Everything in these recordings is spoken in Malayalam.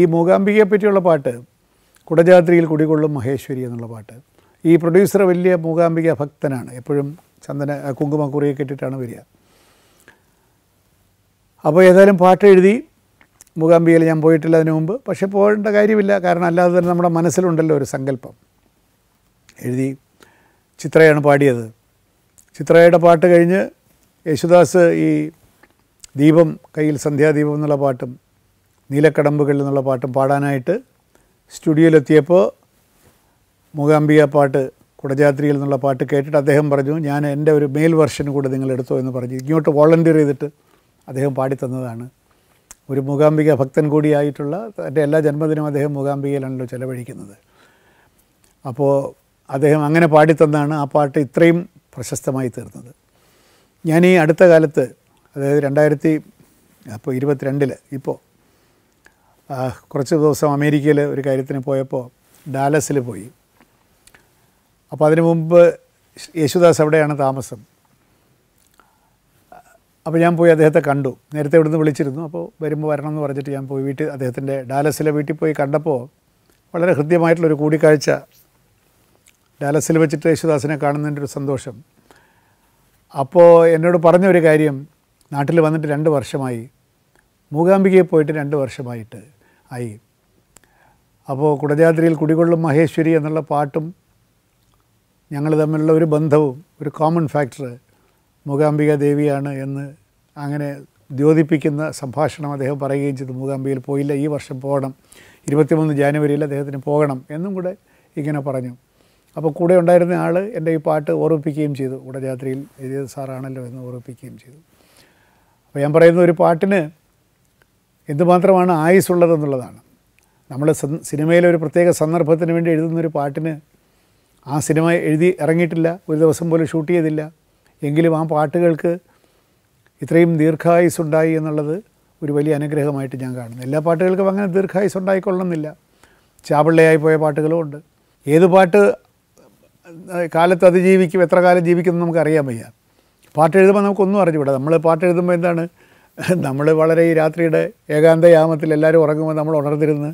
ഈ മൂകാംബികയെ പറ്റിയുള്ള പാട്ട് കുടജാത്രിയിൽ കുടികൊള്ളും മഹേശ്വരി എന്നുള്ള പാട്ട്. ഈ പ്രൊഡ്യൂസർ വലിയ മൂകാംബിക ഭക്തനാണ്. എപ്പോഴും ചന്ദന കുങ്കുമക്കുറിയൊക്കെ ഇട്ടിട്ടാണ് വരിക. അപ്പോൾ ഏതായാലും പാട്ട് എഴുതി മൂകാംബികയിൽ ഞാൻ പോയിട്ടില്ല അതിനു മുമ്പ്. പക്ഷേ പോകേണ്ട കാര്യമില്ല. കാരണം അല്ലാതെ തന്നെ നമ്മുടെ മനസ്സിലുണ്ടല്ലോ ഒരു സങ്കല്പം. എഴുതി ചിത്രയാണ് പാടിയത്. ചിത്രയുടെ പാട്ട് കഴിഞ്ഞ് യേശുദാസ് ഈ ദീപം കയ്യിൽ സന്ധ്യാദീപം എന്നുള്ള പാട്ടും നീലക്കടമ്പുകൾ എന്നുള്ള പാട്ടും പാടാനായിട്ട് സ്റ്റുഡിയോയിലെത്തിയപ്പോൾ മൂകാംബിക പാട്ട് കുടജാത്രിയിൽ എന്നുള്ള പാട്ട് കേട്ടിട്ട് അദ്ദേഹം പറഞ്ഞു ഞാൻ എന്റെ ഒരു മെയിൽ വെർഷൻ കൂടെ നിങ്ങൾ എടുത്തോ എന്ന് പറഞ്ഞു. ഇങ്ങോട്ട് വോളണ്ടിയർ ചെയ്തിട്ട് അദ്ദേഹം പാടിത്തന്നതാണ് ഒരു മൂകാംബിക ഭക്തൻ കൂടിയായിട്ടുള്ള എന്റെ എല്ലാ ജന്മദിനവും അദ്ദേഹം മൂകാംബികയിലാണല്ലോ ചിലവഴിക്കുന്നത്. അപ്പോൾ അദ്ദേഹം അങ്ങനെ പാടിത്തന്നാണ് ആ പാട്ട് ഇത്രയും പ്രശസ്തമായി തീർന്നത്. ഞാൻ ഈ അടുത്ത കാലത്ത് അതായത് രണ്ടായിരത്തി അപ്പോൾ ഇരുപത്തിരണ്ടിൽ ഇപ്പോൾ കുറച്ച് ദിവസം അമേരിക്കയിൽ ഒരു കാര്യത്തിന് പോയപ്പോൾ ഡാലസിൽ പോയി. അപ്പോൾ അതിനു മുമ്പ് യേശുദാസ് അവിടെയാണ് താമസം. അപ്പോൾ ഞാൻ പോയി അദ്ദേഹത്തെ കണ്ടു. നേരത്തെ ഇവിടുന്ന് വിളിച്ചിരുന്നു. അപ്പോൾ വരുമ്പോൾ വരണം എന്ന് പറഞ്ഞിട്ട് ഞാൻ പോയി വീട്ടിൽ അദ്ദേഹത്തിന്റെ ഡാലസിലെ വീട്ടിൽ പോയി കണ്ടപ്പോൾ വളരെ ഹൃദ്യമായിട്ടുള്ളൊരു കൂടിക്കാഴ്ച ഡാലസിൽ വെച്ചിട്ട് യേശുദാസിനെ കാണുന്നതിന്റെ ഒരു സന്തോഷം. അപ്പോൾ എന്നോട് പറഞ്ഞ ഒരു കാര്യം നാട്ടിൽ വന്നിട്ട് രണ്ട് വർഷമായി. മൂകാംബികയിൽ പോയിട്ട് രണ്ട് വർഷമായിട്ട്. ആയി. അപ്പോൾ കുടജാദ്രിയിൽ കുടികൊള്ളും മഹേശ്വരി എന്നുള്ള പാട്ടും ഞങ്ങൾ തമ്മിലുള്ള ഒരു ബന്ധവും ഒരു കോമൺ ഫാക്ടർ മൂകാംബിക ദേവിയാണ് എന്ന് അങ്ങനെ ദ്യോതിപ്പിക്കുന്ന സംഭാഷണം അദ്ദേഹം പറയുകയും ചെയ്തു. മൂകാംബികയിൽ പോയില്ല ഈ വർഷം പോകണം ഇരുപത്തിമൂന്ന് ജാനുവരിയിൽ അദ്ദേഹത്തിന് പോകണം എന്നും കൂടെ ഇങ്ങനെ പറഞ്ഞു. അപ്പോൾ കൂടെ ഉണ്ടായിരുന്ന ആൾ എന്റെ ഈ പാട്ട് ഓർമ്മിപ്പിക്കുകയും ചെയ്തു. കുടജാത്രിയിൽ എഴുതിയത് സാറാണല്ലോ എന്ന് ഓർമ്മിപ്പിക്കുകയും ചെയ്തു. അപ്പോൾ ഞാൻ പറയുന്ന ഒരു പാട്ടിന് എന്തുമാത്രമാണ് ആയുസ്സുള്ളതെന്നുള്ളതാണ്. നമ്മൾ സിനിമയിലെ ഒരു പ്രത്യേക സന്ദർഭത്തിന് വേണ്ടി എഴുതുന്നൊരു പാട്ടിന് ആ സിനിമ എഴുതി ഇറങ്ങിയിട്ടില്ല ഒരു ദിവസം പോലും ഷൂട്ട് ചെയ്തില്ല എങ്കിലും ആ പാട്ടുകൾക്ക് ഇത്രയും ദീർഘായുസ് ഉണ്ടായി എന്നുള്ളത് ഒരു വലിയ അനുഗ്രഹമായിട്ട് ഞാൻ കാണുന്നു. എല്ലാ പാട്ടുകൾക്കും അങ്ങനെ ദീർഘായുസ് ഉണ്ടായിക്കൊള്ളണമെന്നില്ല ചാപിള്ളയായി പോയ പാട്ടുകളും ഉണ്ട്. ഏത് പാട്ട് കാലത്ത് അതിജീവിക്കും എത്ര കാലം ജീവിക്കുമെന്ന് നമുക്കറിയാൻ വയ്യ. പാട്ട് എഴുതുമ്പോൾ നമുക്കൊന്നും അറിഞ്ഞുവിടാം നമ്മൾ പാട്ട് എഴുതുമ്പോൾ എന്താണ് നമ്മൾ വളരെ ഈ രാത്രിയുടെ ഏകാന്തയാമത്തിൽ എല്ലാവരും ഉറങ്ങുമ്പോൾ നമ്മൾ ഉണർന്നിരുന്ന്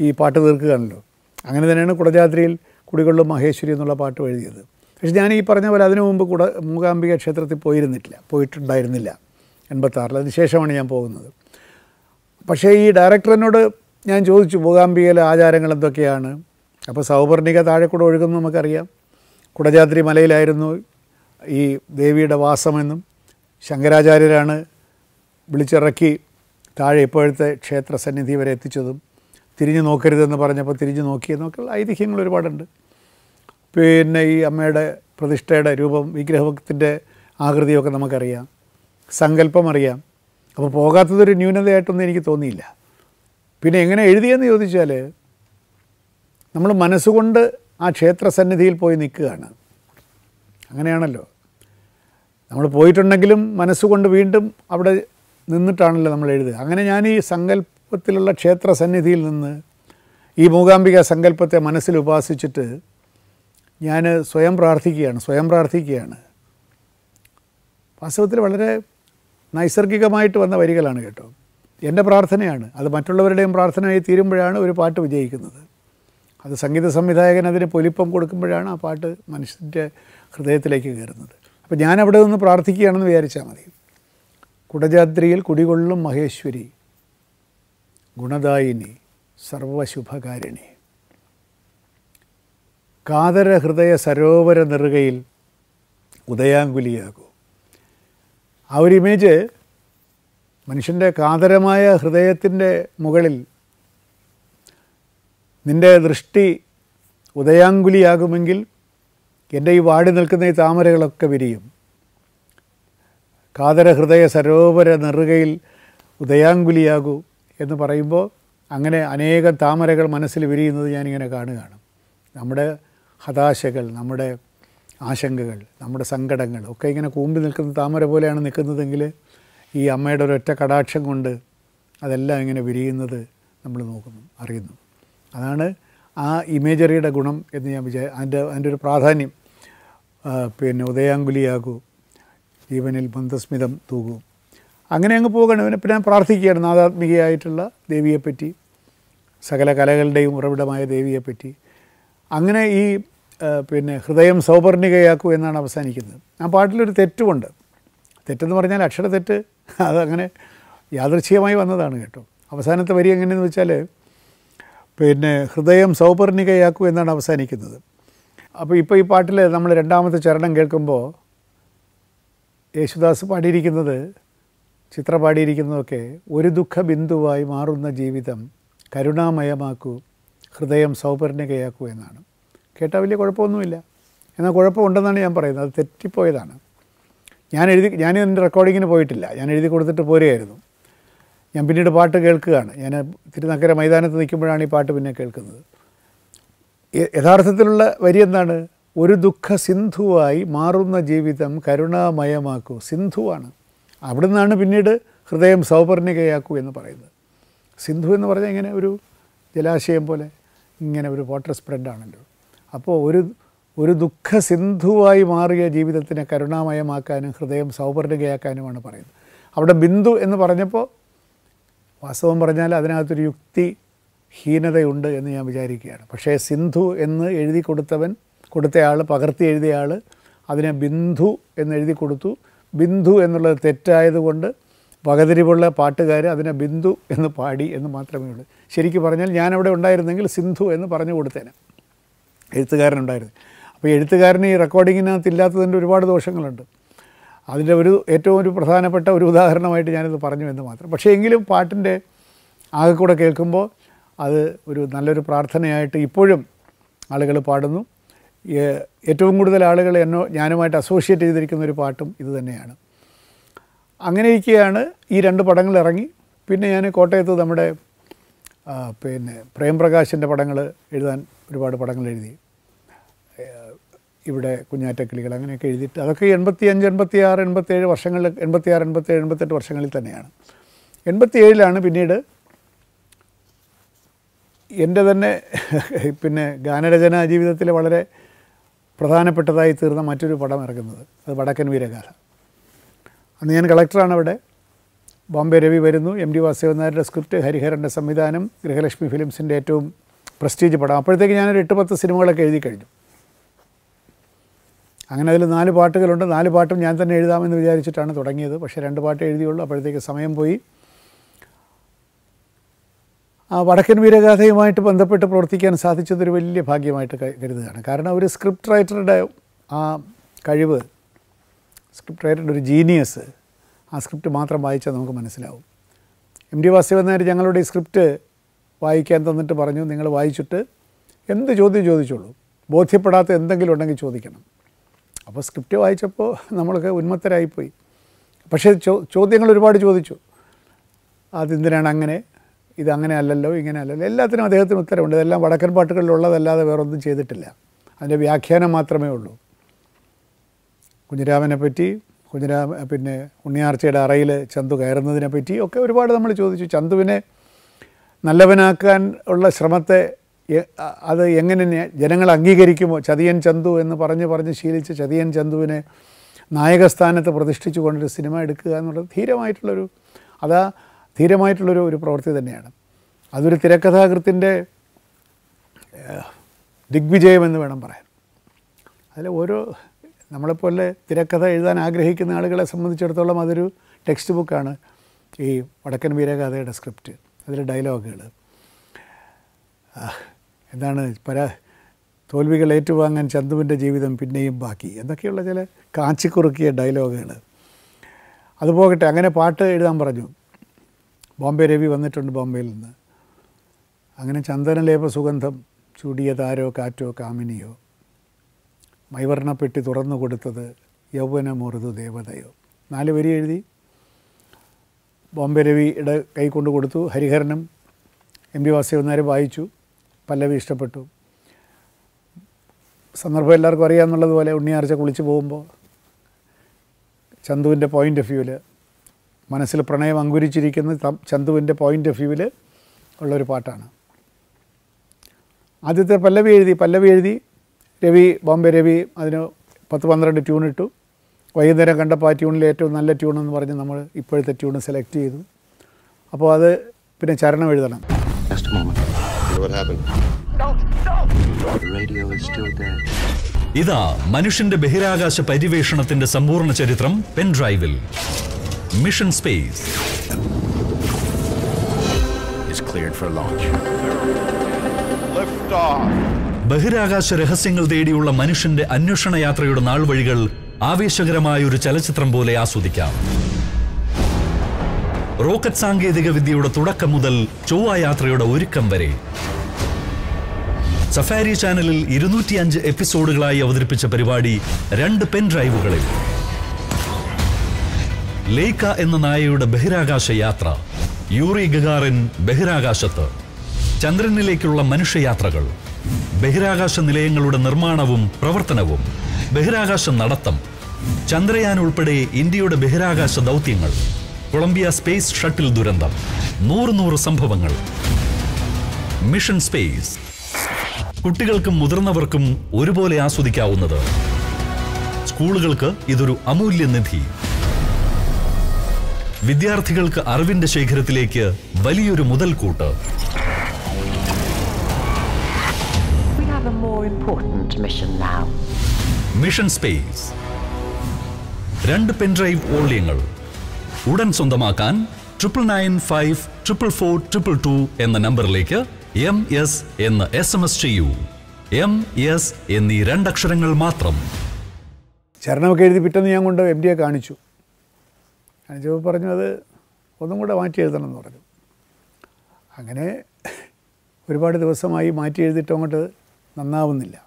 ഈ പാട്ട് തീർക്കുകയാണല്ലോ. അങ്ങനെ തന്നെയാണ് കുടജാത്രിയിൽ കുടികൊള്ളും മഹേശ്വരി എന്നുള്ള പാട്ട് എഴുതിയത് പക്ഷേ ഞാൻ ഈ പറഞ്ഞ പോലെ അതിനു മുമ്പ് കുട മൂകാംബിക ക്ഷേത്രത്തിൽ പോയിരുന്നിട്ടില്ല പോയിട്ടുണ്ടായിരുന്നില്ല. എൺപത്താറിൽ അതിന് ശേഷമാണ് ഞാൻ പോകുന്നത്. പക്ഷേ ഈ ഡയറക്ടറിനോട് ഞാൻ ചോദിച്ചു മൂകാംബികയിലെ ആചാരങ്ങൾ എന്തൊക്കെയാണ്? അപ്പോൾ സൗപർണിക താഴെ കൂടെ ഒഴുകുന്നു നമുക്കറിയാം. കുടജാദ്രി മലയിലായിരുന്നു ഈ ദേവിയുടെ വാസമെന്നും ശങ്കരാചാര്യരാണ് വിളിച്ചിറക്കി താഴെ ഇപ്പോഴത്തെ ക്ഷേത്ര സന്നിധി വരെ എത്തിച്ചതും തിരിഞ്ഞു നോക്കരുതെന്ന് പറഞ്ഞപ്പോൾ തിരിഞ്ഞു നോക്കിയെന്നൊക്കെയുള്ള ഐതിഹ്യങ്ങൾ ഒരുപാടുണ്ട്. പിന്നെ ഈ അമ്മയുടെ പ്രതിഷ്ഠയുടെ രൂപം വിഗ്രഹത്തിന്റെ ആകൃതിയൊക്കെ നമുക്കറിയാം. സങ്കല്പം അറിയാം അപ്പോൾ പോകാത്തതൊരു ന്യൂനതയായിട്ടൊന്നും എനിക്ക് തോന്നിയില്ല. പിന്നെ എങ്ങനെ എഴുതിയെന്ന് ചോദിച്ചാൽ നമ്മൾ മനസ്സുകൊണ്ട് ആ ക്ഷേത്ര സന്നിധിയിൽ പോയി നിൽക്കുകയാണ്. അങ്ങനെയാണല്ലോ. നമ്മൾ പോയിട്ടുണ്ടെങ്കിലും മനസ്സുകൊണ്ട് വീണ്ടും അവിടെ നിന്നിട്ടാണല്ലോ നമ്മൾ എഴുതുക. അങ്ങനെ ഞാൻ ഈ സങ്കല്പത്തിലുള്ള ക്ഷേത്ര സന്നിധിയിൽ നിന്ന് ഈ മൂകാംബിക സങ്കല്പത്തെ മനസ്സിൽ ഉപാസിച്ചിട്ട് ഞാൻ സ്വയം പ്രാർത്ഥിക്കുകയാണ് സ്വയം പ്രാർത്ഥിക്കുകയാണ്. വാസ്തവത്തിൽ വളരെ നൈസർഗികമായിട്ട് വന്ന വരികളാണ് കേട്ടോ. എന്റെ പ്രാർത്ഥനയാണ്. അത് മറ്റുള്ളവരുടെയും പ്രാർത്ഥനയായി തീരുമ്പോഴാണ് ഒരു പാട്ട് വിജയിക്കുന്നത്. അത് സംഗീത സംവിധായകൻ അതിന് പൊലിപ്പം കൊടുക്കുമ്പോഴാണ് ആ പാട്ട് മനുഷ്യന്റെ ഹൃദയത്തിലേക്ക് കയറുന്നത്. അപ്പോൾ ഞാൻ അവിടെ നിന്ന് പ്രാർത്ഥിക്കുകയാണെന്ന് വിചാരിച്ചാൽ മതി. കുടജാദ്രിയിൽ കുടികൊള്ളും മഹേശ്വരി. ഗുണദായിനി സർവശുഭകാരിണി. കാതര ഹൃദയ സരോവര നെറുകയിൽ ഉദയാങ്കുലിയാകൂ. ആ ഒരു ഇമേജ് മനുഷ്യന്റെ കാതരമായ ഹൃദയത്തിന്റെ മുകളിൽ നിന്റെ ദൃഷ്ടി ഉദയാങ്കുലിയാകുമെങ്കിൽ എന്റെ ഈ വാടി നിൽക്കുന്ന ഈ താമരകളൊക്കെ വിരിയും. കാതര ഹൃദയ സരോവര നെറുകയിൽ ഉദയാങ്കുലിയാകൂ എന്ന് പറയുമ്പോൾ അങ്ങനെ അനേകം താമരകൾ മനസ്സിൽ വിരിയുന്നത് ഞാനിങ്ങനെ കാണുകയാണ്. നമ്മുടെ ഹതാശകൾ നമ്മുടെ ആശങ്കകൾ നമ്മുടെ സങ്കടങ്ങൾ ഒക്കെ ഇങ്ങനെ കൂമ്പി നിൽക്കുന്ന താമര പോലെയാണ് നിൽക്കുന്നതെങ്കിൽ ഈ അമ്മയുടെ ഒരൊറ്റ കടാക്ഷം കൊണ്ട് അതെല്ലാം ഇങ്ങനെ വിരിയുന്നത് നമ്മൾ നോക്കുന്നു അറിയുന്നു. അതാണ് ആ ഇമേജറിയുടെ ഗുണം എന്ന് ഞാൻ വിചാ അതിന്റെ അതിന്റെ ഒരു പ്രാധാന്യം പിന്നെ ഉദയാങ്കുലിയാകൂ ജീവനിൽ മന്ദസ്മിതം തൂകും. അങ്ങനെ അങ്ങ് പോകണം. പിന്നെ പിന്നെ പ്രാർത്ഥിക്കുകയാണ് നാദാത്മികയായിട്ടുള്ള ദേവിയെപ്പറ്റി സകല കലകളുടെയും ഉറവിടമായ ദേവിയെപ്പറ്റി. അങ്ങനെ ഈ പിന്നെ ഹൃദയം സൗപർണികയാക്കൂ എന്നാണ് അവസാനിക്കുന്നത്. ആ പാട്ടിലൊരു തെറ്റുമുണ്ട്. തെറ്റെന്ന് പറഞ്ഞാൽ അക്ഷര തെറ്റ്. അതങ്ങനെ യാദൃച്ഛികമായി വന്നതാണ് കേട്ടോ. അവസാനത്തെ വരി എങ്ങനെയെന്ന് വെച്ചാൽ പിന്നെ ഹൃദയം സൗപർണികയാക്കൂ എന്നാണ് അവസാനിക്കുന്നത്. അപ്പോൾ ഇപ്പോൾ ഈ പാട്ടിൽ നമ്മൾ രണ്ടാമത്തെ ചരണം കേൾക്കുമ്പോൾ യേശുദാസ് പാടിയിരിക്കുന്നത് ചിത്ര പാടിയിരിക്കുന്നതൊക്കെ ഒരു ദുഃഖ ബിന്ദുവായി മാറുന്ന ജീവിതം കരുണാമയമാക്കൂ ഹൃദയം സൗപർണികയാക്കൂ എന്നാണ്. കേട്ടാൽ വലിയ കുഴപ്പമൊന്നുമില്ല. എന്നാൽ കുഴപ്പമുണ്ടെന്നാണ് ഞാൻ പറയുന്നത്. അത് തെറ്റിപ്പോയതാണ്. ഞാൻ എഴുതി ഞാൻ എന്റെ റെക്കോർഡിങ്ങിന് പോയിട്ടില്ല. ഞാൻ എഴുതി കൊടുത്തിട്ട് പോരുകയായിരുന്നു. ഞാൻ പിന്നീട് പാട്ട് കേൾക്കുകയാണ്. ഞാൻ തിരുനക്കര മൈതാനത്ത് നിൽക്കുമ്പോഴാണ് ഈ പാട്ട് പിന്നെ കേൾക്കുന്നത്. യഥാർത്ഥത്തിലുള്ള വരി എന്താണ്? ഒരു ദുഃഖ സിന്ധുവായി മാറുന്ന ജീവിതം കരുണാമയമാക്കൂ. സിന്ധുവാണ്. അവിടെ നിന്നാണ് പിന്നീട് ഹൃദയം സൗപർണികയാക്കൂ എന്ന് പറയുന്നത്. സിന്ധു എന്ന് പറഞ്ഞാൽ ഇങ്ങനെ ഒരു ജലാശയം പോലെ ഇങ്ങനെ ഒരു വാട്ടർ സ്പ്രെഡാണല്ലോ. അപ്പോൾ ഒരു ഒരു ദുഃഖ സിന്ധുവായി മാറിയ ജീവിതത്തിനെ കരുണാമയമാക്കാനും ഹൃദയം സൗപർണികയാക്കാനുമാണ് പറയുന്നത്. അവിടെ ബിന്ദു എന്ന് പറഞ്ഞപ്പോൾ വാസ്തവം പറഞ്ഞാൽ അതിനകത്തൊരു യുക്തി ഹീനതയുണ്ട് എന്ന് ഞാൻ വിചാരിക്കുകയാണ്. പക്ഷേ സിന്ധു എന്ന് എഴുതി കൊടുത്തവൻ കൊടുത്തയാൾ പകർത്തി എഴുതിയ ആൾ അതിനെ ബിന്ദു എന്നെഴുതി കൊടുത്തു. ബിന്ദു എന്നുള്ളത് തെറ്റായതുകൊണ്ട് വകതിരിവുള്ള പാട്ടുകാർ അതിനെ ബിന്ദു എന്ന് പാടി എന്ന് മാത്രമേ ഉള്ളൂ. ശരിക്കും പറഞ്ഞാൽ ഞാനവിടെ ഉണ്ടായിരുന്നെങ്കിൽ സിന്ധു എന്ന് പറഞ്ഞു കൊടുത്തേനെ. എഴുത്തുകാരനുണ്ടായിരുന്നു. അപ്പോൾ എഴുത്തുകാരന് ഈ റെക്കോർഡിങ്ങിനകത്ത് ഇല്ലാത്തതിന്റെ ഒരുപാട് ദോഷങ്ങളുണ്ട്. അതിന്റെ ഒരു ഏറ്റവും ഒരു പ്രധാനപ്പെട്ട ഒരു ഉദാഹരണമായിട്ട് ഞാനിത് പറഞ്ഞു എന്ന് മാത്രം. പക്ഷേ എങ്കിലും പാട്ടിന്റെ ആകെക്കൂടെ കേൾക്കുമ്പോൾ അത് ഒരു നല്ലൊരു പ്രാർത്ഥനയായിട്ട് ഇപ്പോഴും ആളുകൾ പാടുന്നു. ഏറ്റവും കൂടുതൽ ആളുകൾ എന്നോ ഞാനുമായിട്ട് അസോസിയേറ്റ് ചെയ്തിരിക്കുന്ന ഒരു പാട്ടും ഇത് തന്നെയാണ്. അങ്ങനെ ഇരിക്കുകയാണ് ഈ രണ്ട് പടങ്ങൾ ഇറങ്ങി. പിന്നെ ഞാൻ കോട്ടയത്ത് നമ്മുടെ പിന്നെ പ്രേംപ്രകാശിന്റെ പടങ്ങൾ എഴുതാൻ ഒരുപാട് പടങ്ങൾ എഴുതി. ഇവിടെ കുഞ്ഞാറ്റക്കിളികൾ അങ്ങനെയൊക്കെ എഴുതിയിട്ട് അതൊക്കെ എൺപത്തി അഞ്ച് എൺപത്തി ആറ് എൺപത്തേഴ് വർഷങ്ങളിൽ എൺപത്തി ആറ് എൺപത്തേഴ് എൺപത്തെട്ട് വർഷങ്ങളിൽ തന്നെയാണ്. എൺപത്തി ഏഴിലാണ് പിന്നീട് എന്റെ തന്നെ പിന്നെ ഗാനരചനാ ജീവിതത്തിൽ വളരെ പ്രധാനപ്പെട്ടതായി തീർന്ന മറ്റൊരു പടം ഇറങ്ങുന്നത്. അത് വടക്കൻ വീരകാല അന്ന് ഞാൻ കളക്ടറാണ് അവിടെ. ബോംബെ രവി വരുന്നു. എം ഡി വാസുദേവൻ നായരുടെ സ്ക്രിപ്റ്റ് ഹരിഹരന്റെ സംവിധാനം ഗൃഹലക്ഷ്മി ഫിലിംസിന്റെ ഏറ്റവും പ്രസ്റ്റീജ് പടം. അപ്പോഴത്തേക്ക് ഞാനൊരു എട്ട് പത്ത് സിനിമകളൊക്കെ എഴുതി കഴിഞ്ഞു. അങ്ങനെ അതിൽ നാല് പാട്ടുകളുണ്ട്. നാല് പാട്ടും ഞാൻ തന്നെ എഴുതാമെന്ന് വിചാരിച്ചിട്ടാണ് തുടങ്ങിയത്. പക്ഷേ രണ്ട് പാട്ട് എഴുതിയുള്ളൂ. അപ്പോഴത്തേക്ക് സമയം പോയി. വടക്കൻ വീരഗാഥയുമായിട്ട് ബന്ധപ്പെട്ട് പ്രവർത്തിക്കാൻ സാധിച്ചതൊരു വലിയ ഭാഗ്യമായിട്ട് കരുതുകയാണ്. കാരണം ഒരു സ്ക്രിപ്റ്റ് റൈറ്ററുടെ ആ കഴിവ് സ്ക്രിപ്റ്റ് റൈറ്ററുടെ ഒരു ജീനിയസ് ആ സ്ക്രിപ്റ്റ് മാത്രം വായിച്ചാൽ നമുക്ക് മനസ്സിലാവും. എം ഡി വാസുദേവൻ നായർ ഞങ്ങളുടെ ഈ സ്ക്രിപ്റ്റ് വായിക്കാൻ തന്നിട്ട് പറഞ്ഞു നിങ്ങൾ വായിച്ചിട്ട് എന്ത് ചോദ്യം ചോദിച്ചോളൂ? ബോധ്യപ്പെടാത്ത എന്തെങ്കിലും ഉണ്ടെങ്കിൽ ചോദിക്കണം. അപ്പോൾ സ്ക്രിപ്റ്റ് വായിച്ചപ്പോൾ നമ്മളൊക്കെ ഉന്മത്തരായിപ്പോയി. പക്ഷേ ചോദ്യങ്ങൾ ഒരുപാട് ചോദിച്ചു. അതെന്തിനാണ് അങ്ങനെ? ഇത് അങ്ങനെ അല്ലല്ലോ ഇങ്ങനെ അല്ലല്ലോ. എല്ലാത്തിനും അദ്ദേഹത്തിന് ഉത്തരവുണ്ട്. ഇതെല്ലാം വടക്കൻ പാട്ടുകളിലുള്ളതല്ലാതെ വേറൊന്നും ചെയ്തിട്ടില്ല. അതിന്റെ വ്യാഖ്യാനം മാത്രമേ ഉള്ളൂ. കുഞ്ഞിരാമനെ പറ്റി കുഞ്ഞിരാമ പിന്നെ ഉണ്ണിയാർച്ചയുടെ അറയിൽ ചന്തു കയറുന്നതിനെ പറ്റി ഒക്കെ ഒരുപാട് നമ്മൾ ചോദിച്ചു. ചന്തുവിനെ നല്ലവനാക്കാൻ ഉള്ള ശ്രമത്തെ അത് എങ്ങനെ ജനങ്ങൾ അംഗീകരിക്കുമോ? ചതിയൻ ചന്തു എന്ന് പറഞ്ഞ് പറഞ്ഞ് ശീലിച്ച ചതിയൻ ചന്തുവിനെ നായകസ്ഥാനത്ത് പ്രതിഷ്ഠിച്ചു കൊണ്ടൊരു സിനിമ എടുക്കുക എന്നുള്ളത് ധീരമായിട്ടുള്ളൊരു അതാ ധീരമായിട്ടുള്ളൊരു ഒരു പ്രവൃത്തി തന്നെയാണ്. അതൊരു തിരക്കഥാകൃത്തിന്റെ ദിഗ്വിജയമെന്ന് വേണം പറയാൻ. അതിൽ ഓരോ നമ്മളെപ്പോലെ തിരക്കഥ എഴുതാൻ ആഗ്രഹിക്കുന്ന ആളുകളെ സംബന്ധിച്ചിടത്തോളം അതൊരു ടെക്സ്റ്റ് ബുക്കാണ് ഈ വടക്കൻ വീരകഥയുടെ സ്ക്രിപ്റ്റ് അതിലെ ഡയലോഗുകൾ എന്താണ് പരാ തോൽവികൾ ഏറ്റുവാങ്ങാൻ ചന്തുവിന്റെ ജീവിതം പിന്നെയും ബാക്കി എന്നൊക്കെയുള്ള ചില കാച്ചിക്കുറുക്കിയ ഡയലോഗുകൾ അതുപോകട്ടെ അങ്ങനെ പാട്ട് എഴുതാൻ പറഞ്ഞു. ബോംബെ രവി വന്നിട്ടുണ്ട് ബോംബെയിൽ നിന്ന്. അങ്ങനെ ചന്ദനലേപ സുഗന്ധം ചൂടിയ താരോ കാറ്റോ കാമിനിയോ. മൈവർണപ്പെട്ടി തുറന്നു കൊടുത്തത് യൗവനമോറുതു ദേവതയോ. നാല് വരി എഴുതി. ബോംബെ രവിയുടെ കൈ കൊണ്ട് കൊടുത്തു. ഹരിഹരനും എം പി വാസുദേവനാർ വായിച്ചു. പല്ലവി ഇഷ്ടപ്പെട്ടു. സന്ദർഭം എല്ലാവർക്കും അറിയാമെന്നുള്ളതുപോലെ ഉണ്ണിയാർച്ച കുളിച്ച് പോകുമ്പോൾ ചന്തുവിന്റെ പോയിന്റ് ഓഫ് വ്യൂവിൽ മനസ്സിൽ പ്രണയം അങ്കുരിച്ചിരിക്കുന്ന ചന്തുവിന്റെ പോയിന്റ് ഓഫ് വ്യൂവിൽ ഉള്ളൊരു പാട്ടാണ് ആദ്യത്തെ പല്ലവി എഴുതി പല്ലവി എഴുതി രവി ബോംബെ രവി അതിന് പത്ത് പന്ത്രണ്ട് ട്യൂൺ ഇട്ടു വൈകുന്നേരം കണ്ടപ്പോൾ ആ ട്യൂണിൽ ഏറ്റവും നല്ല ട്യൂൺ എന്ന് പറഞ്ഞ് നമ്മൾ ഇപ്പോഴത്തെ ട്യൂൺ സെലക്ട് ചെയ്തു അപ്പോൾ അത് പിന്നെ ചരണം എഴുതണം Just a moment. what happened. The radio is still dead. ഇതാ മനുഷ്യന്റെ ബഹിരാകാശ പര്യവേഷണത്തിന്റെ സമ്പൂർണ ചരിത്രം പെൻഡ്രൈവിൽ mission Space. Is cleared for launch. ബഹിരാകാശ രഹസ്യങ്ങൾ തേടിയുള്ള മനുഷ്യന്റെ അന്വേഷണ യാത്രയുടെ നാൾവഴികൾ ആവേശകരമായ ഒരു ചലച്ചിത്രം പോലെ ആസ്വദിക്കാം. റോക്കറ്റ് സാങ്കേതിക വിദ്യയുടെ തുടക്കം മുതൽ ചൊവ്വ യാത്രയുടെ ഒരുക്കം വരെ. സഫാരി ചാനലിൽ ഇരുന്നൂറ്റിയഞ്ച് എപ്പിസോഡുകളായി അവതരിപ്പിച്ച പരിപാടി രണ്ട് പെൻ ഡ്രൈവുകളിൽ. ലേക്ക എന്ന നായയുടെ ബഹിരാകാശ യാത്ര യൂറി ഗഗാറിൻ ബഹിരാകാശത്ത് ചന്ദ്രനിലേക്കുള്ള മനുഷ്യയാത്രകൾ ബഹിരാകാശ നിലയങ്ങളുടെ നിർമ്മാണവും പ്രവർത്തനവും ബഹിരാകാശ നടത്തം ചന്ദ്രയാൻ ഉൾപ്പെടെ ഇന്ത്യയുടെ ബഹിരാകാശ ദൗത്യങ്ങൾ കൊളംബിയ സ്പേസ് ഷട്ടിൽ ദുരന്തം നൂറ് നൂറ് സംഭവങ്ങൾ. Mission space. കുട്ടികൾക്കും മുതിർന്നവർക്കും ഒരുപോലെ ആസ്വദിക്കാവുന്നത്. സ്കൂളുകൾക്ക് ഇതൊരു അമൂല്യ നിധി വിദ്യാർത്ഥികൾക്ക് അറിവിന്റെ ശേഖരത്തിലേക്ക് വലിയൊരു മുതൽക്കൂട്ട്. We have a more important mission now. Mission space രണ്ട് പെൻഡ്രൈവ് ഓളിയങ്ങൾ ഉടൻ സ്വന്തമാക്കാൻ triple nine five triple four triple two എന്ന നമ്പറിലേക്ക് എം എസ് എന്ന് എസ് എം എസ് ചെയ്യൂ. എം എസ് എന്നീ രണ്ടക്ഷരങ്ങൾ മാത്രം. ചരണമൊക്കെ എഴുതി പിറ്റേന്ന് ഞാൻ കൊണ്ട് എം ഡിയെ കാണിച്ചു. കാണിച്ചപ്പോൾ പറഞ്ഞു അത് ഒന്നും കൂടെ മാറ്റി എഴുതണം എന്ന് പറഞ്ഞു. അങ്ങനെ ഒരുപാട് ദിവസമായി മാറ്റി എഴുതിയിട്ട് അങ്ങോട്ട് നന്നാവുന്നില്ല.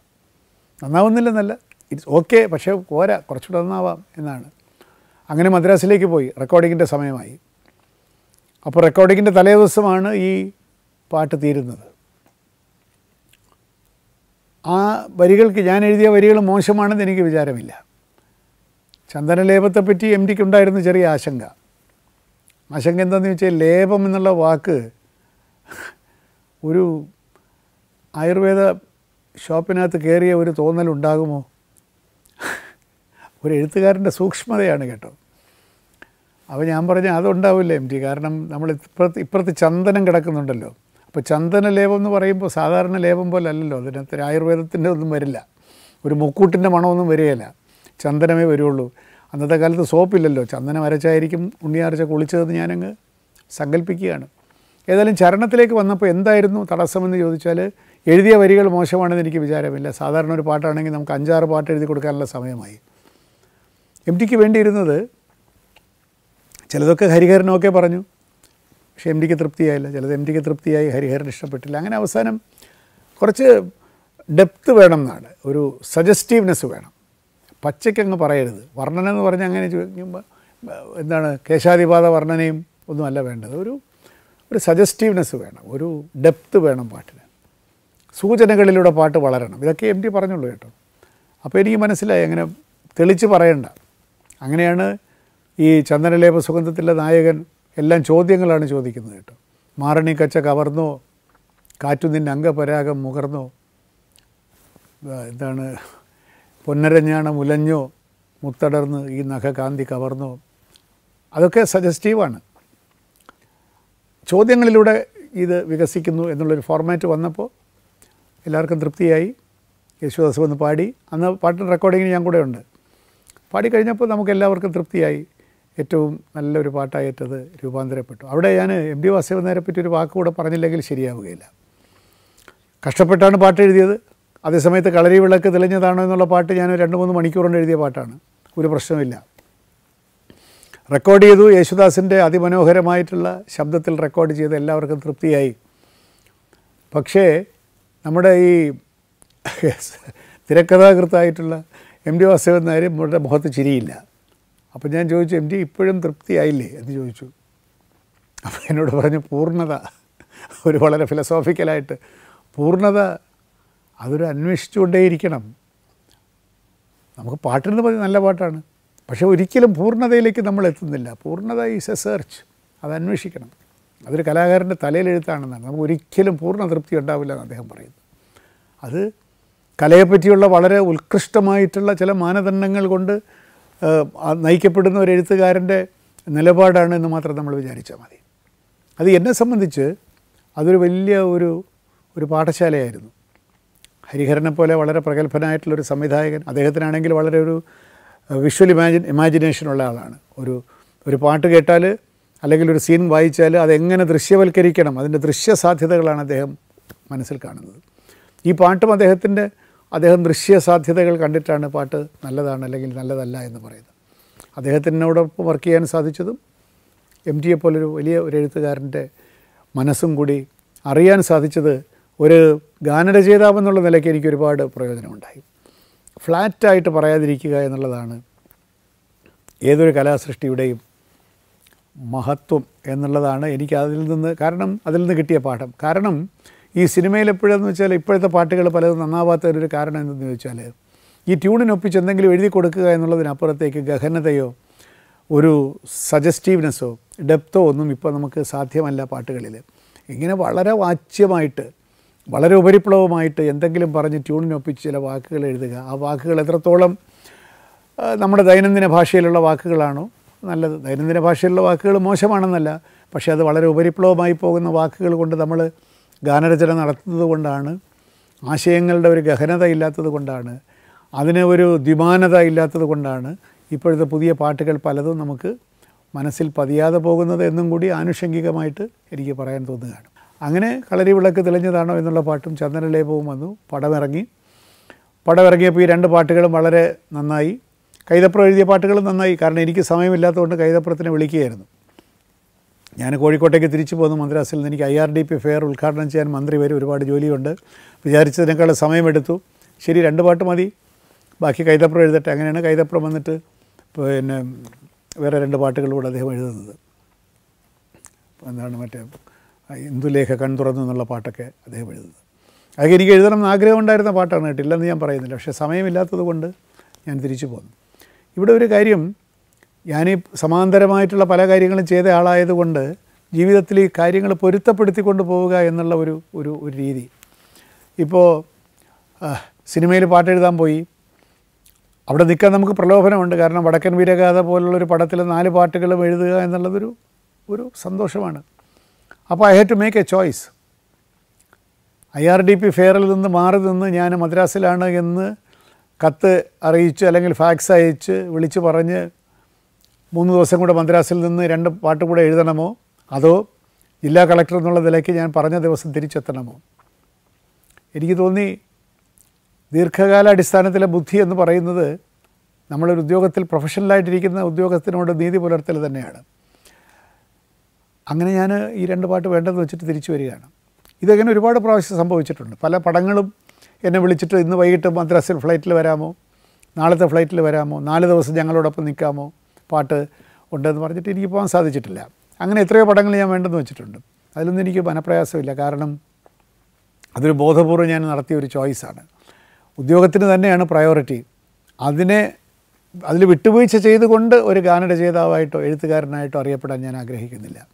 നന്നാവുന്നില്ലെന്നല്ല ഇറ്റ്സ് ഓക്കെ പക്ഷേ പോരാ കുറച്ചുകൂടെ നന്നാവാം എന്നാണ്. അങ്ങനെ മദ്രാസിലേക്ക് പോയി റെക്കോർഡിങ്ങിന്റെ സമയമായി. അപ്പോൾ റെക്കോർഡിങ്ങിന്റെ തലേ ദിവസമാണ് ഈ പാട്ട് തീരുന്നത്. ആ വരികൾക്ക് ഞാൻ എഴുതിയ വരികൾ മോശമാണെന്ന് എനിക്ക് വിചാരമില്ല. ചന്ദനലേപത്തെപ്പറ്റി എം ഡിക്ക് ഉണ്ടായിരുന്ന ചെറിയ ആശങ്ക. ആശങ്ക എന്താണെന്ന് വെച്ചാൽ ലേപം എന്നുള്ള വാക്ക് ഒരു ആയുർവേദ ഷോപ്പിനകത്ത് കയറിയ ഒരു തോന്നലുണ്ടാകുമോ? ഒരു എഴുത്തുകാരന്റെ സൂക്ഷ്മതയാണ് കേട്ടോ. അപ്പോൾ ഞാൻ പറഞ്ഞ അതുണ്ടാവില്ല എം ടി കാരണം നമ്മൾ ഇപ്പുറത്ത് ഇപ്പുറത്ത് ചന്ദനം കിടക്കുന്നുണ്ടല്ലോ. അപ്പോൾ ചന്ദന ലേപം എന്ന് പറയുമ്പോൾ സാധാരണ ലേപം പോലെ അല്ലല്ലോ. അതിനകത്ത് ആയുർവേദത്തിന്റെ ഒന്നും വരില്ല. ഒരു മുക്കൂട്ടിന്റെ മണമൊന്നും വരികയില്ല. ചന്ദനമേ വരുള്ളൂ. അന്നത്തെ കാലത്ത് സോപ്പില്ലല്ലോ. ചന്ദനം അരച്ചായിരിക്കും ഉണ്ണിയാർച്ച കുളിച്ചതെന്ന് ഞാനങ്ങ് സങ്കല്പിക്കുകയാണ് ഏതായാലും ചരണത്തിലേക്ക് വന്നപ്പോൾ എന്തായിരുന്നു തടസ്സമെന്ന് ചോദിച്ചാൽ എഴുതിയ വരികൾ മോശമാണെന്ന് എനിക്ക് വിചാരമില്ല. സാധാരണ ഒരു പാട്ടാണെങ്കിൽ നമുക്ക് അഞ്ചാറ് പാട്ട് എഴുതി കൊടുക്കാനുള്ള സമയമായി. എം ടിക്ക് വേണ്ടിയിരുന്നത് ചിലതൊക്കെ ഹരിഹരനൊക്കെ പറഞ്ഞു. പക്ഷേ എം ടിക്ക് തൃപ്തിയായില്ല. ചിലത് എം ടിക്ക് തൃപ്തിയായി ഹരിഹരൻ ഇഷ്ടപ്പെട്ടില്ല. അങ്ങനെ അവസാനം കുറച്ച് ഡെപ്ത് വേണം എന്നാണ്. ഒരു സജസ്റ്റീവ്നെസ് വേണം. പച്ചയ്ക്കങ്ങ് പറയരുത്. വർണന എന്ന് പറഞ്ഞാൽ അങ്ങനെ എന്താണ് കേശാതിപാത വർണനയും ഒന്നുമല്ല വേണ്ടത്. ഒരു ഒരു സജസ്റ്റീവ്നെസ് വേണം. ഒരു ഡെപ്ത് വേണം പാട്ടിന്. സൂചനകളിലൂടെ പാട്ട് വളരണം. ഇതൊക്കെ എം ടി പറഞ്ഞുള്ളൂ കേട്ടോ. അപ്പോൾ എനിക്ക് മനസ്സിലായി അങ്ങനെ തെളിച്ച് പറയണ്ട. അങ്ങനെയാണ് ഈ ചന്ദനലേപ സുഗന്ധത്തിലെ നായകൻ എല്ലാം ചോദ്യങ്ങളാണ് ചോദിക്കുന്നത് കേട്ടോ. മാറണി കച്ച കവർന്നോ? കാറ്റു അംഗപരാഗം മുകർന്നോ? എന്താണ് പൊന്നരഞ്ഞാണം മുലഞ്ഞോ മുത്തടർന്ന് ഈ നഖകാന്തി കവർന്നോ. അതൊക്കെ സജസ്റ്റീവാണ്. ചോദ്യങ്ങളിലൂടെ ഇത് വികസിക്കുന്നു എന്നുള്ളൊരു ഫോർമാറ്റ് വന്നപ്പോൾ എല്ലാവർക്കും തൃപ്തിയായി. യേശുദാസ് വന്ന് പാടി. അന്ന് പാട്ടിന്റെ റെക്കോർഡിങ്ങിന് ഞാൻ കൂടെ ഉണ്ട്. പാടി കഴിഞ്ഞപ്പോൾ നമുക്ക് എല്ലാവർക്കും തൃപ്തിയായി. ഏറ്റവും നല്ലൊരു പാട്ടായിട്ടത് രൂപാന്തരപ്പെട്ടു. അവിടെ ഞാൻ എം ഡി വാസുദേവനെ പറ്റി ഒരു വാക്ക് പറഞ്ഞില്ലെങ്കിൽ ശരിയാവുകയില്ല. കഷ്ടപ്പെട്ടാണ് പാട്ട് എഴുതിയത് അതേസമയത്ത് കളരി വിളക്ക് തെളിഞ്ഞതാണോ എന്നുള്ള പാട്ട് ഞാൻ രണ്ട് മൂന്ന് മണിക്കൂർ കൊണ്ട് എഴുതിയ പാട്ടാണ്. ഒരു പ്രശ്നമില്ല റെക്കോർഡ് ചെയ്തു. യേശുദാസിന്റെ അതിമനോഹരമായിട്ടുള്ള ശബ്ദത്തിൽ റെക്കോർഡ് ചെയ്ത് എല്ലാവർക്കും തൃപ്തിയായി. പക്ഷേ നമ്മുടെ ഈ തിരക്കഥാകൃത്തായിട്ടുള്ള എം ഡി വാസവൻ നായർ നമ്മുടെ മുഖത്ത് ചിരിയില്ല. അപ്പം ഞാൻ ചോദിച്ചു എം ഡി ഇപ്പോഴും തൃപ്തിയായില്ലേ? എന്ന് ചോദിച്ചു. അപ്പോൾ എന്നോട് പറഞ്ഞു പൂർണത. ഒരു വളരെ ഫിലസോഫിക്കലായിട്ട് പൂർണത അതൊരു അന്വേഷിച്ചുകൊണ്ടേയിരിക്കണം. നമുക്ക് പാട്ടെന്ന് പറഞ്ഞാൽ നല്ല പാട്ടാണ്. പക്ഷേ ഒരിക്കലും പൂർണതയിലേക്ക് നമ്മൾ എത്തുന്നില്ല. പൂർണത ഈസ് എ സെർച്ച് അത് അന്വേഷിക്കണം. അതൊരു കലാകാരന്റെ തലയിലെഴുത്താണെന്നാണ്. നമുക്ക് ഒരിക്കലും പൂർണ തൃപ്തി ഉണ്ടാവില്ല എന്ന് അദ്ദേഹം പറയുന്നു. അത് കലയെപ്പറ്റിയുള്ള വളരെ ഉത്കൃഷ്ടമായിട്ടുള്ള ചില മാനദണ്ഡങ്ങൾ കൊണ്ട് നയിക്കപ്പെടുന്ന ഒരു എഴുത്തുകാരന്റെ നിലപാടാണ് എന്ന് മാത്രം നമ്മൾ വിചാരിച്ചാൽ മതി. അത് എന്നെ സംബന്ധിച്ച് അതൊരു വലിയ ഒരു ഒരു പാഠശാലയായിരുന്നു. ഹരിഹരനെ പോലെ വളരെ പ്രഗത്ഭനായിട്ടുള്ളൊരു സംവിധായകൻ അദ്ദേഹത്തിനാണെങ്കിൽ വളരെ ഒരു വിഷ്വൽ ഇമാജിൻ ഇമാജിനേഷനുള്ള ആളാണ്. ഒരു ഒരു പാട്ട് കേട്ടാൽ അല്ലെങ്കിൽ ഒരു സീൻ വായിച്ചാൽ അതെങ്ങനെ ദൃശ്യവൽക്കരിക്കണം അതിന്റെ ദൃശ്യ സാധ്യതകളാണ് അദ്ദേഹം മനസ്സിൽ കാണുന്നത്. ഈ പാട്ടും അദ്ദേഹത്തിന്റെ അദ്ദേഹം ദൃശ്യ സാധ്യതകൾ കണ്ടിട്ടാണ് പാട്ട് നല്ലതാണ് അല്ലെങ്കിൽ നല്ലതല്ല എന്ന് പറയുന്നത്. അദ്ദേഹത്തിനോടൊപ്പം വർക്ക് ചെയ്യാൻ സാധിച്ചതും എം ടിയെ പോലൊരു വലിയ ഒരു എഴുത്തുകാരന്റെ മനസ്സും കൂടി അറിയാൻ സാധിച്ചത് ഒരു ഗാനരചയിതാവെന്നുള്ള നിലയ്ക്ക് എനിക്ക് ഒരുപാട് പ്രയോജനമുണ്ടായി. ഫ്ലാറ്റായിട്ട് പറയാതിരിക്കുക എന്നുള്ളതാണ് ഏതൊരു കലാസൃഷ്ടിയുടെയും മഹത്വം എന്നുള്ളതാണ് എനിക്ക് അതിൽ നിന്ന് കാരണം അതിൽ നിന്ന് കിട്ടിയ പാഠം. കാരണം ഈ സിനിമയിൽ എപ്പോഴെന്ന് വെച്ചാൽ ഇപ്പോഴത്തെ പാട്ടുകൾ പലതും നന്നാവാത്തതിനൊരു കാരണം എന്തെന്ന് ചോദിച്ചാൽ ഈ ട്യൂണിനൊപ്പിച്ച് എന്തെങ്കിലും എഴുതി കൊടുക്കുക എന്നുള്ളതിനപ്പുറത്തേക്ക് ഗഹനതയോ ഒരു സജസ്റ്റീവ്നെസ്സോ ഡെപ്തോ ഒന്നും ഇപ്പോൾ നമുക്ക് സാധ്യമല്ല പാട്ടുകളിൽ. ഇങ്ങനെ വളരെ വാച്യമായിട്ട് വളരെ ഉപരിപ്ലവമായിട്ട് എന്തെങ്കിലും പറഞ്ഞ് ട്യൂണിനൊപ്പിച്ച് ചില വാക്കുകൾ എഴുതുക. ആ വാക്കുകൾ എത്രത്തോളം നമ്മുടെ ദൈനംദിന ഭാഷയിലുള്ള വാക്കുകളാണോ? നല്ലത്. ദൈനംദിന ഭാഷയിലുള്ള വാക്കുകൾ മോശമാണെന്നല്ല. പക്ഷേ അത് വളരെ ഉപരിപ്ലവമായി പോകുന്ന വാക്കുകൾ കൊണ്ട് നമ്മൾ ഗാനരചന നടത്തുന്നത് കൊണ്ടാണ് ആശയങ്ങളുടെ ഒരു ഗഹനത ഇല്ലാത്തത് കൊണ്ടാണ് അതിന് ഒരു ദ്വിമാനത ഇല്ലാത്തത് കൊണ്ടാണ് ഇപ്പോഴത്തെ പുതിയ പാട്ടുകൾ പലതും നമുക്ക് മനസ്സിൽ പതിയാതെ പോകുന്നത് എന്നും കൂടി ആനുഷംഗികമായിട്ട് എനിക്ക് പറയാൻ തോന്നുകയാണ്. അങ്ങനെ കളരി വിളക്ക് തെളിഞ്ഞതാണോ എന്നുള്ള പാട്ടും ചന്ദനലേപവും വന്നു. പടമിറങ്ങി. പടമിറങ്ങിയപ്പോൾ ഈ രണ്ട് പാട്ടുകളും വളരെ നന്നായി. കൈതപ്രം എഴുതിയ പാട്ടുകളും നന്നായി. കാരണം എനിക്ക് സമയമില്ലാത്തതുകൊണ്ട് കൈതപ്രത്തിനെ വിളിക്കുകയായിരുന്നു. ഞാൻ കോഴിക്കോട്ടേക്ക് തിരിച്ചു പോകുന്ന മദ്രാസിൽ നിന്ന് എനിക്ക് I R D P fair ഉദ്ഘാടനം ചെയ്യാൻ മന്ത്രി വരും ഒരുപാട് ജോലിയുണ്ട്. വിചാരിച്ചതിനേക്കാൾ സമയമെടുത്തു. ശരി രണ്ട് പാട്ട് മതി. ബാക്കി കൈതപ്രം എഴുതട്ടെ. അങ്ങനെയാണ് കൈതപ്രം വന്നിട്ട് പിന്നെ വേറെ രണ്ട് പാട്ടുകളിലൂടെ അദ്ദേഹം എഴുതുന്നത്. എന്താണ് മറ്റേ ഇന്ദുലേഖ കൺ തുറന്നു എന്നുള്ള പാട്ടൊക്കെ അദ്ദേഹം എഴുതുന്നത്. അതൊക്കെ എനിക്ക് എഴുതണം എന്ന് ആഗ്രഹമുണ്ടായിരുന്ന പാട്ടാണ് കേട്ടോ. ഇല്ലെന്ന് ഞാൻ പറയുന്നില്ല. പക്ഷേ സമയമില്ലാത്തത് കൊണ്ട് ഞാൻ തിരിച്ചു പോന്നു. ഇവിടെ ഒരു കാര്യം ഞാൻ ഈ സമാന്തരമായിട്ടുള്ള പല കാര്യങ്ങളും ചെയ്ത ആളായതുകൊണ്ട് ജീവിതത്തിൽ ഈ കാര്യങ്ങൾ പൊരുത്തപ്പെടുത്തിക്കൊണ്ട് പോവുക എന്നുള്ള ഒരു ഒരു ഒരു രീതി. ഇപ്പോൾ സിനിമയിൽ പാട്ട് എഴുതാൻ പോയി. അവിടെ നിൽക്കാൻ നമുക്ക് പ്രലോഭനമുണ്ട്. കാരണം വടക്കൻ വീരഗാഥ പോലുള്ളൊരു പടത്തിൽ നാല് പാട്ടുകളും എഴുതുക എന്നുള്ളതൊരു ഒരു സന്തോഷമാണ്. അപ്പോൾ I had to make a choice I R D P ഫെയറിൽ നിന്ന് മാറി നിന്ന് ഞാൻ മദ്രാസിലാണ് എന്ന് കത്ത് അറിയിച്ച് അല്ലെങ്കിൽ ഫാക്സ് അയച്ച് വിളിച്ച് പറഞ്ഞ് മൂന്ന് ദിവസം കൂടെ മദ്രാസിൽ നിന്ന് രണ്ട് പാട്ട് കൂടെ എഴുതണമോ? അതോ ജില്ലാ കളക്ടർ എന്നുള്ള നിലയ്ക്ക് ഞാൻ പറഞ്ഞ ദിവസം തിരിച്ചെത്തണമോ? എനിക്ക് തോന്നി ദീർഘകാലാടിസ്ഥാനത്തിലെ ബുദ്ധി എന്ന് പറയുന്നത് നമ്മളൊരു ഉദ്യോഗത്തിൽ പ്രൊഫഷണലായിട്ടിരിക്കുന്ന ഉദ്യോഗസ്ഥനോട് നീതി പുലർത്തൽ തന്നെയാണ്. അങ്ങനെ ഞാൻ ഈ രണ്ട് പാട്ട് വേണ്ടെന്ന് വെച്ചിട്ട് തിരിച്ചു വരികയാണ്. ഇതങ്ങനെ ഒരുപാട് പ്രാവശ്യം സംഭവിച്ചിട്ടുണ്ട്. പല പടങ്ങളും എന്നെ വിളിച്ചിട്ട് ഇന്ന് വൈകിട്ട് മദ്രാസിൽ ഫ്ലൈറ്റിൽ വരാമോ? നാളത്തെ ഫ്ലൈറ്റിൽ വരാമോ? നാല് ദിവസം ഞങ്ങളോടൊപ്പം നിൽക്കാമോ? പാട്ട് ഉണ്ടെന്ന് പറഞ്ഞിട്ട് എനിക്ക് പോകാൻ സാധിച്ചിട്ടില്ല. അങ്ങനെ എത്രയോ പടങ്ങൾ ഞാൻ വേണ്ടെന്ന് വെച്ചിട്ടുണ്ട്. അതിലൊന്നും എനിക്ക് മനപ്രയാസമില്ല. കാരണം അതൊരു ബോധപൂർവം ഞാൻ നടത്തിയ ഒരു ചോയ്സാണ്. ഉദ്യോഗത്തിന് തന്നെയാണ് പ്രയോറിറ്റി അതിനെ അതിൽ വിട്ടുവീഴ്ച ചെയ്തുകൊണ്ട് ഒരു ഗാനരചയിതാവായിട്ടോ എഴുത്തുകാരനായിട്ടോ അറിയപ്പെടാൻ ഞാൻ ആഗ്രഹിക്കുന്നില്ല.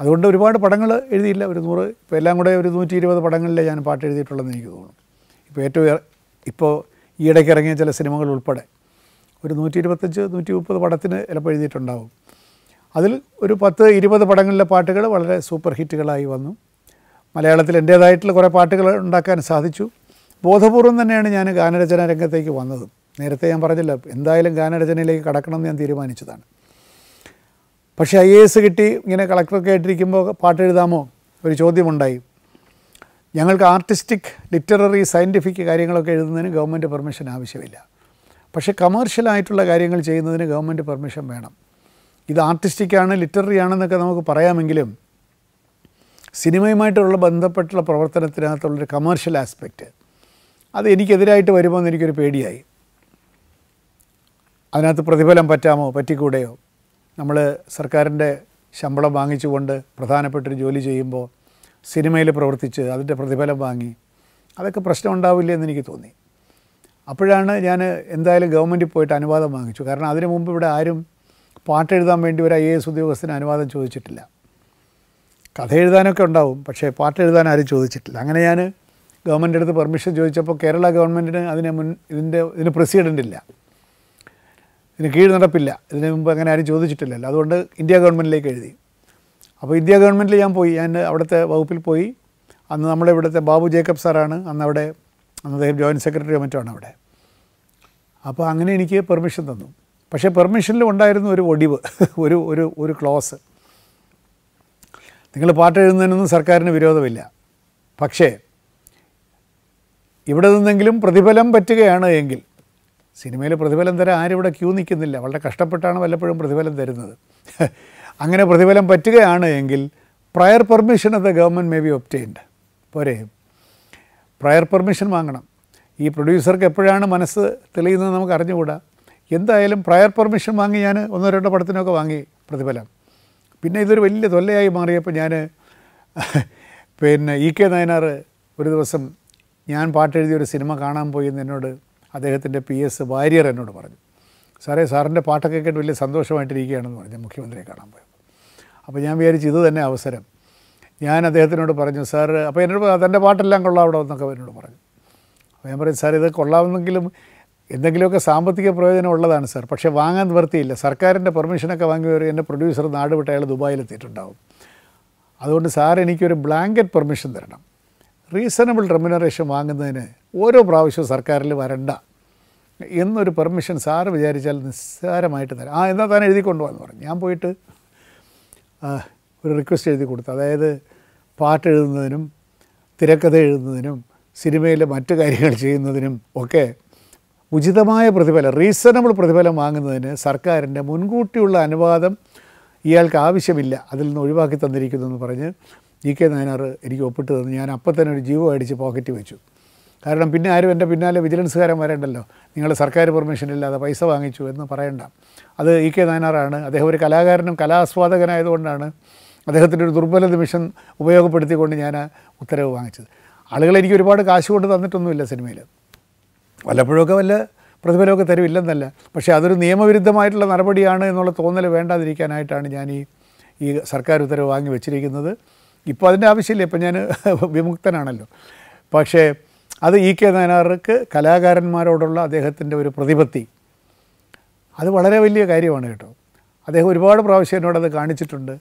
അതുകൊണ്ട് ഒരുപാട് പടങ്ങൾ എഴുതിയില്ല. ഒരു നൂറ് ഇപ്പോൾ എല്ലാം കൂടെ ഒരു നൂറ്റി ഇരുപത് പടങ്ങളിലേ ഞാൻ പാട്ട് എഴുതിയിട്ടുള്ളതെന്ന് എനിക്ക് തോന്നുന്നു. ഇപ്പോൾ ഏറ്റവും ഏറെ- ഇപ്പോൾ ഈയിടയ്ക്ക് ഇറങ്ങിയ ചില സിനിമകൾ ഉൾപ്പെടെ ഒരു നൂറ്റി ഇരുപത്തഞ്ച് നൂറ്റി മുപ്പത് പടത്തിന് ചിലപ്പോൾ എഴുതിയിട്ടുണ്ടാവും. അതിൽ ഒരു പത്ത് ഇരുപത് പടങ്ങളിലെ പാട്ടുകൾ വളരെ സൂപ്പർ ഹിറ്റുകളായി വന്നു. മലയാളത്തിൽ എന്റേതായിട്ടുള്ള കുറേ പാട്ടുകൾ ഉണ്ടാക്കാൻ സാധിച്ചു. ബോധപൂർവം തന്നെയാണ് ഞാൻ ഗാനരചനാ രംഗത്തേക്ക് വന്നത്. നേരത്തെ ഞാൻ പറഞ്ഞില്ല എന്തായാലും ഗാനരചനയിലേക്ക് കടക്കണമെന്ന് ഞാൻ തീരുമാനിച്ചതാണ്. പക്ഷേ ഐ എ എസ് കിട്ടി ഇങ്ങനെ കളക്ടറൊക്കെ ആയിട്ടിരിക്കുമ്പോൾ പാട്ട് എഴുതാമോ? ഒരു ചോദ്യമുണ്ടായി. ഞങ്ങൾക്ക് ആർട്ടിസ്റ്റിക് ലിറ്റററി സയന്റിഫിക് കാര്യങ്ങളൊക്കെ എഴുതുന്നതിന് ഗവൺമെന്റ് പെർമിഷൻ ആവശ്യമില്ല. പക്ഷേ കമേർഷ്യലായിട്ടുള്ള കാര്യങ്ങൾ ചെയ്യുന്നതിന് ഗവൺമെന്റ് പെർമിഷൻ വേണം. ഇത് ആർട്ടിസ്റ്റിക്കാണ് ലിറ്റററി ആണെന്നൊക്കെ നമുക്ക് പറയാമെങ്കിലും സിനിമയുമായിട്ടുള്ള ബന്ധപ്പെട്ടുള്ള പ്രവർത്തനത്തിനകത്തുള്ളൊരു കമേർഷ്യൽ ആസ്പെക്റ്റ് അത് എനിക്കെതിരായിട്ട് വരുമോ എന്ന് എനിക്കൊരു പേടിയായി. അതിനകത്ത് പ്രതിഫലം പറ്റാമോ? പറ്റിക്കൂടെയോ? നമ്മൾ സർക്കാരിന്റെ ശമ്പളം വാങ്ങിച്ചുകൊണ്ട് പ്രധാനപ്പെട്ടൊരു ജോലി ചെയ്യുമ്പോൾ സിനിമയിൽ പ്രവർത്തിച്ച് അതിന്റെ പ്രതിഫലം വാങ്ങി അതൊക്കെ പ്രശ്നം ഉണ്ടാവില്ല എന്ന് എനിക്ക് തോന്നി. അപ്പോഴാണ് ഞാൻ എന്തായാലും ഗവൺമെന്റിൽ പോയിട്ട് അനുവാദം വാങ്ങിച്ചു. കാരണം അതിനു മുമ്പ് ഇവിടെ ആരും പാട്ട് എഴുതാൻ വേണ്ടി ഒരു ഐ എ എസ് ഉദ്യോഗസ്ഥന് അനുവാദം ചോദിച്ചിട്ടില്ല. കഥ എഴുതാനൊക്കെ ഉണ്ടാവും പക്ഷേ പാട്ട് എഴുതാൻ ആരും ചോദിച്ചിട്ടില്ല. അങ്ങനെ ഞാൻ ഗവൺമെന്റ് അടുത്ത് പെർമിഷൻ ചോദിച്ചപ്പോൾ കേരള ഗവൺമെന്റിന് അതിന് മുൻ ഇതിന്റെ ഇതിന് പ്രസിഡന്റ് ഇല്ല. ഇതിന് കീഴ് നടപ്പില്ല. ഇതിന് മുമ്പ് അങ്ങനെ ആരും ചോദിച്ചിട്ടില്ലല്ലോ. അതുകൊണ്ട് ഇന്ത്യ ഗവൺമെന്റിലേക്ക് എഴുതി. അപ്പോൾ ഇന്ത്യ ഗവൺമെന്റിൽ ഞാൻ പോയി. ഞാൻ അവിടുത്തെ വകുപ്പിൽ പോയി. അന്ന് നമ്മുടെ ഇവിടുത്തെ ബാബു ജേക്കബ് സാറാണ് അന്ന് അവിടെ അന്ന് അദ്ദേഹം ജോയിന്റ് സെക്രട്ടറി മറ്റാണ് അവിടെ. അപ്പോൾ അങ്ങനെ എനിക്ക് പെർമിഷൻ തന്നു. പക്ഷേ പെർമിഷനിൽ ഉണ്ടായിരുന്ന ഒരു ഒടിവ് ഒരു ഒരു ഒരു ക്ലോസ്. നിങ്ങൾ പാട്ട് എഴുതുന്നതിനൊന്നും സർക്കാരിന് വിരോധമില്ല. പക്ഷേ ഇവിടെ നിന്നെങ്കിലും പ്രതിഫലം പറ്റുകയാണ് എങ്കിൽ സിനിമയിൽ പ്രതിഫലം തരാൻ ആരും ഇവിടെ ക്യൂ നിൽക്കുന്നില്ല. വളരെ കഷ്ടപ്പെട്ടാണ് വല്ലപ്പോഴും പ്രതിഫലം തരുന്നത്. അങ്ങനെ പ്രതിഫലം പറ്റുകയാണ് എങ്കിൽ prior permission of the government may be obtained പോരെ? പ്രയർ പെർമിഷൻ വാങ്ങണം. ഈ പ്രൊഡ്യൂസർക്ക് എപ്പോഴാണ് മനസ്സ് തെളിയുന്നത് നമുക്ക് അറിഞ്ഞുകൂടാ. എന്തായാലും പ്രയർ പെർമിഷൻ വാങ്ങി ഞാൻ ഒന്നോ രണ്ടോ പടത്തിനൊക്കെ വാങ്ങി പ്രതിഫലം. പിന്നെ ഇതൊരു വലിയ തൊല്ലയായി മാറിയപ്പോൾ ഞാൻ പിന്നെ ഇ കെ നയനാർ ഒരു ദിവസം ഞാൻ പാട്ടെഴുതിയ ഒരു സിനിമ കാണാൻ പോയി എന്ന് എന്നോട് അദ്ദേഹത്തിന്റെ പി എസ് വാര്യർ എന്നോട് പറഞ്ഞു സാറേ സാറിന്റെ പാട്ടൊക്കെ കേട്ട് വലിയ സന്തോഷമായിട്ടിരിക്കുകയാണെന്ന് പറഞ്ഞു മുഖ്യമന്ത്രിയെ കാണാൻ പോയത്. അപ്പോൾ ഞാൻ വിചാരിച്ചു ഇത് തന്നെ അവസരം. ഞാൻ അദ്ദേഹത്തിനോട് പറഞ്ഞു സാർ അപ്പോൾ എന്നോട് തന്റെ പാട്ടെല്ലാം കൊള്ളാം അവിടെ എന്നൊക്കെ എന്നോട് പറഞ്ഞു. അപ്പോൾ ഞാൻ പറയും സാർ ഇത് കൊള്ളാമെന്നെങ്കിലും എന്തെങ്കിലുമൊക്കെ സാമ്പത്തിക പ്രയോജനം ഉള്ളതാണ് സാർ പക്ഷേ വാങ്ങാൻ നിവർത്തിയില്ല സർക്കാരിന്റെ പെർമിഷനൊക്കെ വാങ്ങി വരും എന്റെ പ്രൊഡ്യൂസർ നാട് അയാൾ ദുബായിലെത്തിയിട്ടുണ്ടാവും. അതുകൊണ്ട് സാർ എനിക്കൊരു ബ്ലാങ്കറ്റ് പെർമിഷൻ തരണം. റീസണബിൾ റെമ്യൂണറേഷൻ വാങ്ങുന്നതിന് ഓരോ പ്രാവശ്യവും സർക്കാരിൽ വരണ്ട എന്നൊരു പെർമിഷൻ സാറ് വിചാരിച്ചാൽ നിസ്സാരമായിട്ട് തരാം. ആ എന്നാൽ താൻ എഴുതി കൊണ്ടുപോകാന്ന് പറഞ്ഞു. ഞാൻ പോയിട്ട് ഒരു റിക്വസ്റ്റ് എഴുതി കൊടുത്തു. അതായത് പാട്ട് എഴുതുന്നതിനും തിരക്കഥ എഴുതുന്നതിനും സിനിമയിലെ മറ്റു കാര്യങ്ങൾ ചെയ്യുന്നതിനും ഒക്കെ ഉചിതമായ പ്രതിഫലം റീസണബിൾ പ്രതിഫലം വാങ്ങുന്നതിന് സർക്കാരിന്റെ മുൻകൂട്ടിയുള്ള അനുവാദം ഇയാൾക്ക് ആവശ്യമില്ല. അതിൽ നിന്ന് ഒഴിവാക്കി തന്നിരിക്കുന്നു എന്ന് പറഞ്ഞ് ഇ കെ നയനാർ എനിക്ക് ഒപ്പിട്ട് തന്നു. ഞാൻ അപ്പം തന്നെ ഒരു ജീവ അടിച്ച് പോക്കറ്റ് വെച്ചു. കാരണം പിന്നെ ആരും എന്റെ പിന്നാലെ വിജിലൻസുകാരൻ വരേണ്ടല്ലോ നിങ്ങൾ സർക്കാർ പെർമിഷൻ ഇല്ലാതെ പൈസ വാങ്ങിച്ചു എന്ന് പറയണ്ട. അത് ഇ കെ നയനാറാണ്. അദ്ദേഹം ഒരു കലാകാരനും കലാസ്വാദകനായതുകൊണ്ടാണ് അദ്ദേഹത്തിന്റെ ഒരു ദുർബല നിമിഷം ഉപയോഗപ്പെടുത്തിക്കൊണ്ട് ഞാൻ ഉത്തരവ് വാങ്ങിച്ചത്. ആളുകൾ എനിക്ക് ഒരുപാട് കാശ് കൊണ്ട് തന്നിട്ടൊന്നുമില്ല സിനിമയിൽ. വല്ലപ്പോഴൊക്കെ വല്ല പ്രതിഫലമൊക്കെ തരുമില്ലെന്നല്ല. പക്ഷേ അതൊരു നിയമവിരുദ്ധമായിട്ടുള്ള നടപടിയാണ് എന്നുള്ള തോന്നൽ വേണ്ടാതിരിക്കാനായിട്ടാണ് ഞാൻ ഈ ഈ സർക്കാർ ഉത്തരവ് വാങ്ങി വെച്ചിരിക്കുന്നത്. ഇപ്പോൾ അതിന്റെ ആവശ്യമില്ല ഇപ്പം ഞാൻ വിമുക്തനാണല്ലോ. പക്ഷേ അത് ഇ കെ നായനാർക്ക് കലാകാരന്മാരോടുള്ള അദ്ദേഹത്തിന്റെ ഒരു പ്രതിപത്തി. അത് വളരെ വലിയ കാര്യമാണ് കേട്ടോ. അദ്ദേഹം ഒരുപാട് പ്രാവശ്യം അത് കാണിച്ചിട്ടുണ്ട്.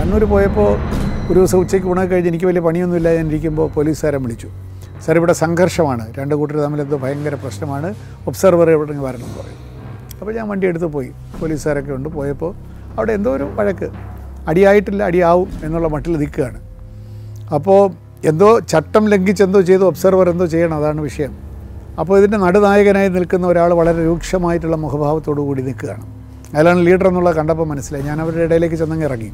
കണ്ണൂർ പോയപ്പോൾ ഒരു ദിവസം ഉച്ചയ്ക്ക് ഉണക്ക് കഴിഞ്ഞ് എനിക്ക് വലിയ പണിയൊന്നുമില്ല ഞാൻ ഇരിക്കുമ്പോൾ പോലീസുകാരെ വിളിച്ചു. സാർ ഇവിടെ സംഘർഷമാണ്. രണ്ട് കൂട്ടർ തമ്മിൽ എന്തോ ഭയങ്കര പ്രശ്നമാണ്. ഒബ്സർവർ ഇവിടെ വരണം പറയും അപ്പോൾ ഞാൻ വണ്ടി എടുത്ത് പോയി. പോലീസുകാരൊക്കെ ഉണ്ട്. പോയപ്പോൾ അവിടെ എന്തോ ഒരു വഴക്ക്. അടിയായിട്ടില്ല അടിയാവും എന്നുള്ള മട്ടിൽ നിൽക്കുകയാണ്. അപ്പോൾ എന്തോ ചട്ടം ലംഘിച്ചെന്തോ ചെയ്തു ഒബ്സർവർ എന്തോ ചെയ്യണം അതാണ് വിഷയം. അപ്പോൾ ഇതിന്റെ നടുനായകനായി നിൽക്കുന്ന ഒരാൾ വളരെ രൂക്ഷമായിട്ടുള്ള മുഖഭാവത്തോടു കൂടി നിൽക്കുകയാണ്. അയാളാണ് ലീഡർ എന്നുള്ളത് കണ്ടപ്പോൾ മനസ്സിലായി. ഞാൻ അവരുടെ ഇടയിലേക്ക് ചെന്നങ്ങ് ഇറങ്ങി.